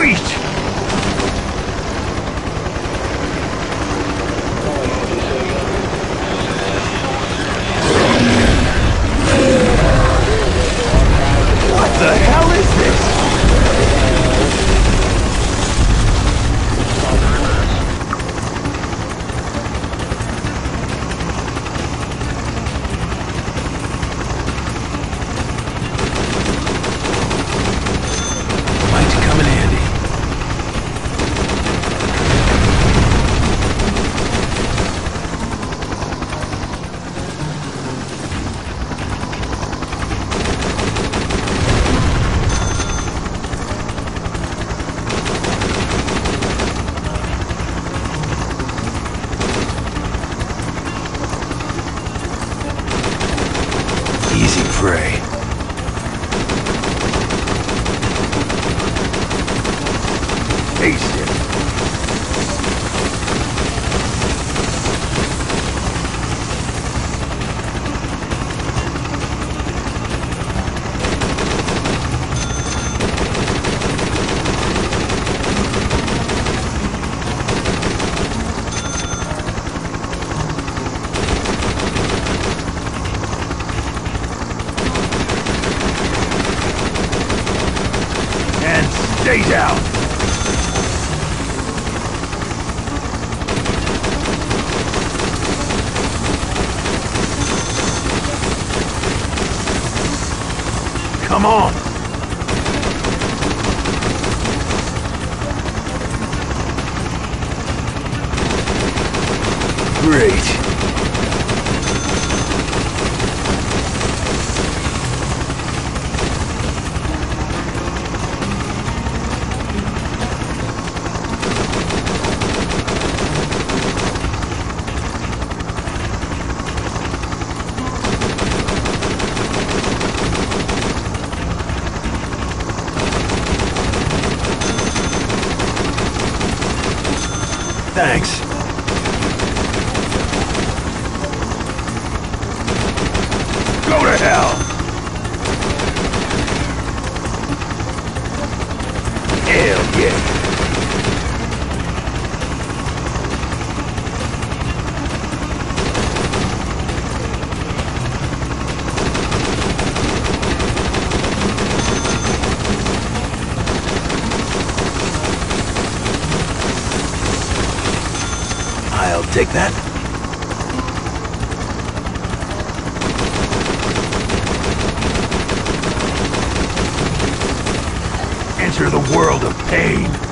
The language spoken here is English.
Sweet! What the hell is this? Prey. Taste stay down. Come on. Great. Thanks. Go to hell! Hell yeah! Take that. Enter the world of pain.